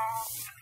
Bye.